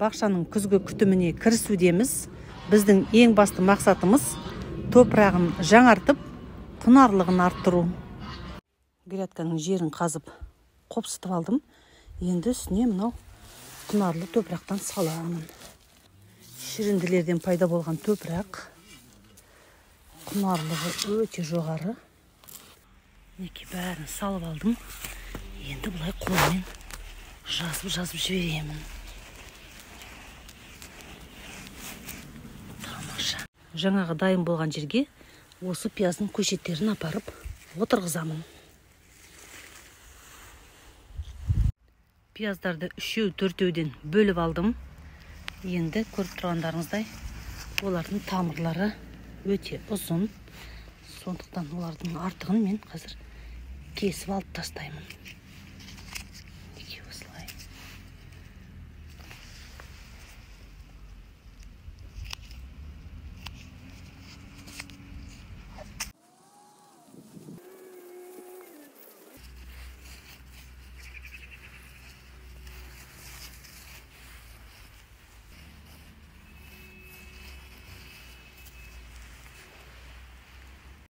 бақшаның күзгі күтіміне кірісудеміз. Біздің ең басты мақсатымыз топырағын жаңартып құнарлығын арттыру. Грядканың жерін қазып қопсытып алдым. Енді үстіне мынау құнарлы топырақтан саламын. Шірінділерден пайда болған топырақ құнарлығы өте жоғары. Мінекей бәрін салып алдым. Енді былай қолмен жазып жазып жіберемін. Жаңағы дайын болған жерге осы пияздың көшеттерін апарып отырғызамын. Пияздарды үшеу төртеуден бөліп алдым. Енді көріп тұрғандарыңыздай олардың тамырлары өте ұзын. Сондықтан олардың артығын мен қазір кесіп алып тастаймын.